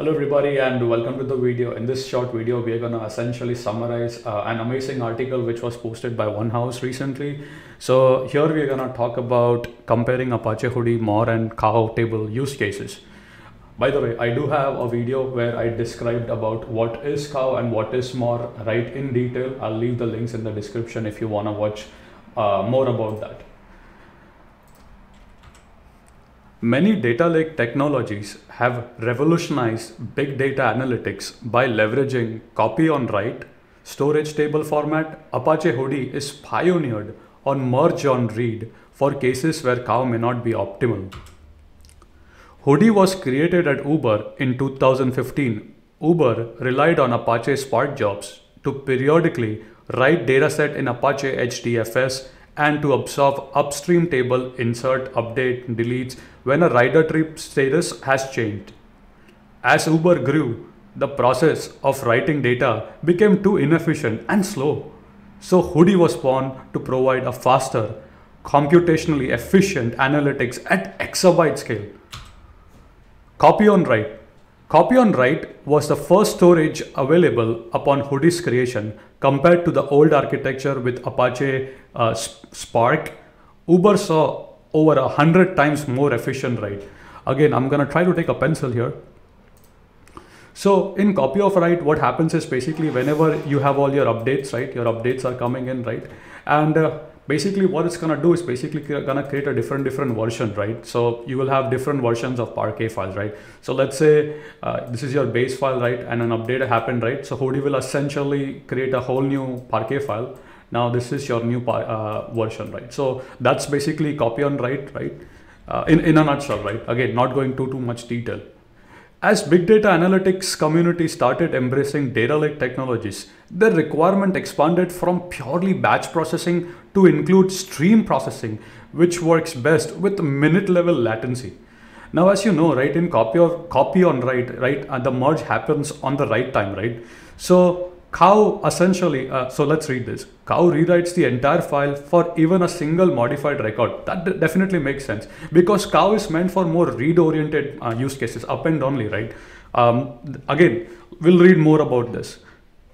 Hello everybody and welcome to the video. In this short video, we are going to essentially summarize uh, an amazing article which was posted by Onehouse recently. So here we are going to talk about comparing Apache Hudi, More and Cow table use cases. By the way, I do have a video where I described about what is Cow and what is More right in detail. I'll leave the links in the description if you want to watch uh, more about that. Many data lake technologies have revolutionized big data analytics by leveraging copy on write, storage table format. Apache Hudi is pioneered on merge on read for cases where cow may not be optimal. Hudi was created at Uber in 2015. Uber relied on Apache Spark jobs to periodically write dataset in Apache HDFS and to observe upstream table insert, update, deletes when a rider trip status has changed. As Uber grew, the process of writing data became too inefficient and slow. So Hudi was born to provide a faster, computationally efficient analytics at exabyte scale. Copy on write. Copy on write was the first storage available upon Hudi's creation compared to the old architecture with Apache uh, Spark. Uber saw over a hundred times more efficient write. Again, I'm gonna try to take a pencil here. So in copy of write, what happens is basically whenever you have all your updates, right, your updates are coming in, right, and uh, basically what it's gonna do is basically gonna create a different different version right so you will have different versions of parquet files right so let's say uh, this is your base file right and an update happened right so Hudi will essentially create a whole new parquet file now this is your new uh, version right so that's basically copy on write right uh, in, in a nutshell right again not going to too much detail as big data analytics community started embracing data lake technologies, the requirement expanded from purely batch processing to include stream processing, which works best with minute level latency. Now, as you know, right, in copy or copy on write, right, and the merge happens on the right time, right? So cow essentially, uh, so let's read this. Cow rewrites the entire file for even a single modified record. That definitely makes sense because cow is meant for more read oriented uh, use cases, append only, right? Um, again, we'll read more about this.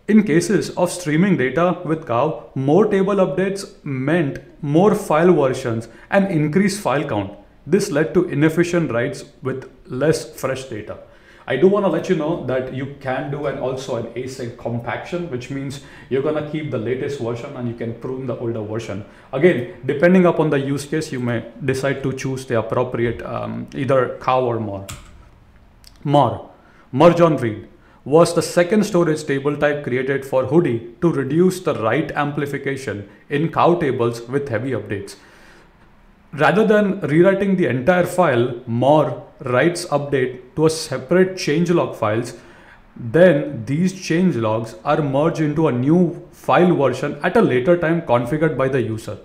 In cases of streaming data with cow, more table updates meant more file versions and increased file count. This led to inefficient writes with less fresh data. I do want to let you know that you can do an also an async compaction, which means you're going to keep the latest version and you can prune the older version. Again, depending upon the use case, you may decide to choose the appropriate um, either cow or more. More, merge on read was the second storage table type created for Hudi to reduce the write amplification in cow tables with heavy updates. Rather than rewriting the entire file, more writes update to a separate changelog files, then these changelogs are merged into a new file version at a later time configured by the user.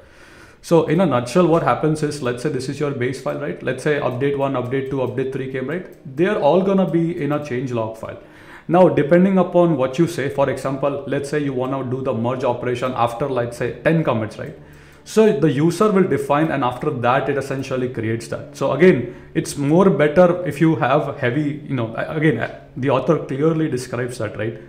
So in a nutshell, what happens is, let's say this is your base file, right? Let's say update one, update two, update three came, right? They're all gonna be in a changelog file. Now, depending upon what you say, for example, let's say you wanna do the merge operation after, let's say 10 commits, right? So the user will define and after that it essentially creates that. So again, it's more better if you have heavy, you know, again, the author clearly describes that, right?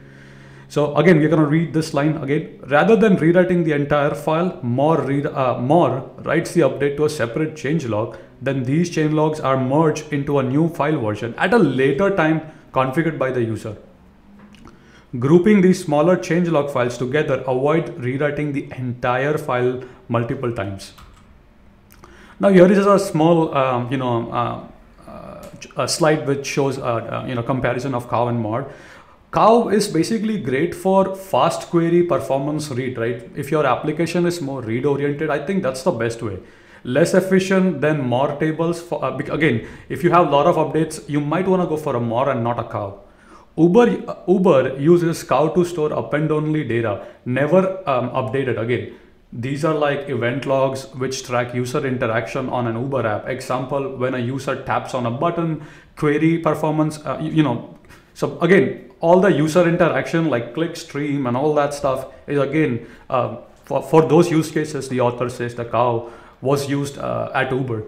So again, we're going to read this line again. Rather than rewriting the entire file, more, read, uh, more writes the update to a separate change log. Then these change logs are merged into a new file version at a later time configured by the user. Grouping these smaller changelog files together avoid rewriting the entire file multiple times. Now here is a small, um, you know, uh, uh, a slide which shows, uh, uh, you know, comparison of cow and more. Cow is basically great for fast query performance read, right? If your application is more read oriented, I think that's the best way. Less efficient than more tables. For, uh, again, if you have a lot of updates, you might want to go for a more and not a cow. Uber, Uber uses cow to store append only data, never um, updated again. These are like event logs which track user interaction on an Uber app. Example, when a user taps on a button, query performance, uh, you, you, know. So again, all the user interaction like click stream and all that stuff is again, uh, for, for those use cases, the author says the cow was used uh, at Uber.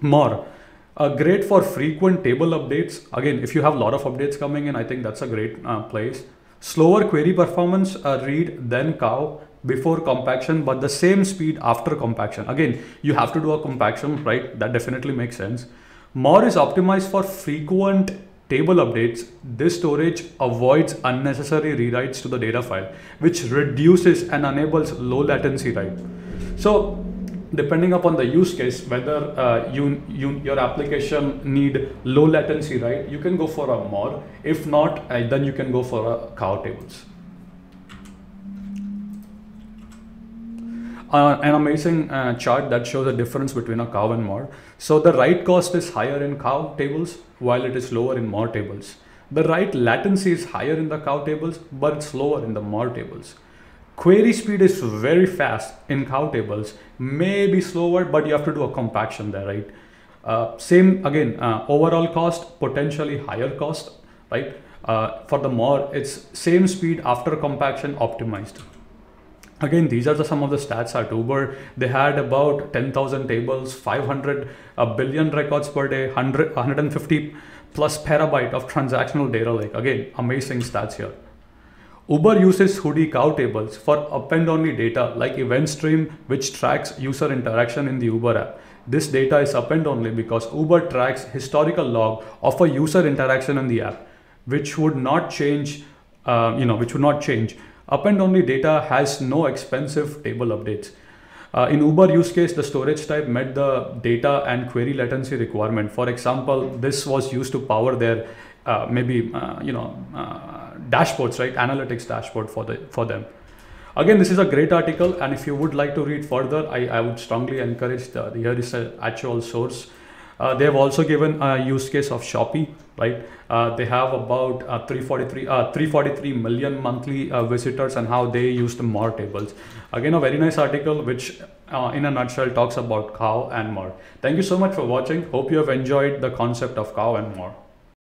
More, Uh, great for frequent table updates. Again, if you have a lot of updates coming in, I think that's a great uh, place. Slower query performance, uh, read then cow before compaction, but the same speed after compaction. Again, you have to do a compaction, right? That definitely makes sense. More is optimized for frequent table updates. This storage avoids unnecessary rewrites to the data file, which reduces and enables low latency write. So depending upon the use case, whether uh, you, you your application need low latency, right? You can go for a more. If not, uh, then you can go for a cow tables. Uh, an amazing uh, chart that shows the difference between a cow and more. So the write cost is higher in cow tables while it is lower in more tables. The write latency is higher in the cow tables, but it's lower in the more tables. Query speed is very fast in cow tables, may be slower, but you have to do a compaction there, right? Uh, same again, uh, overall cost, potentially higher cost, right? Uh, for the more, it's same speed after compaction optimized. Again, these are the, some of the stats at Uber. They had about 10,000 tables, 500 a billion records per day, 100, 150 plus petabyte of transactional data lake. Again, amazing stats here. Uber uses Hudi cow tables for append-only data like event stream, which tracks user interaction in the Uber app. This data is append-only because Uber tracks historical log of a user interaction in the app, which would not change, uh, you know, which would not change. Append-only data has no expensive table updates. Uh, in Uber use case, the storage type met the data and query latency requirement. For example, this was used to power their uh, maybe uh, you know uh, dashboards, right? Analytics dashboard for the for them. Again, this is a great article, and if you would like to read further, I, I would strongly encourage the, here is an actual source. Uh, they have also given a use case of Shopee, right? Uh, they have about uh, 343, 343 million monthly visitors and how they use the more tables. Again, a very nice article which in a nutshell talks about cow and more. Thank you so much for watching. Hope you have enjoyed the concept of cow and more.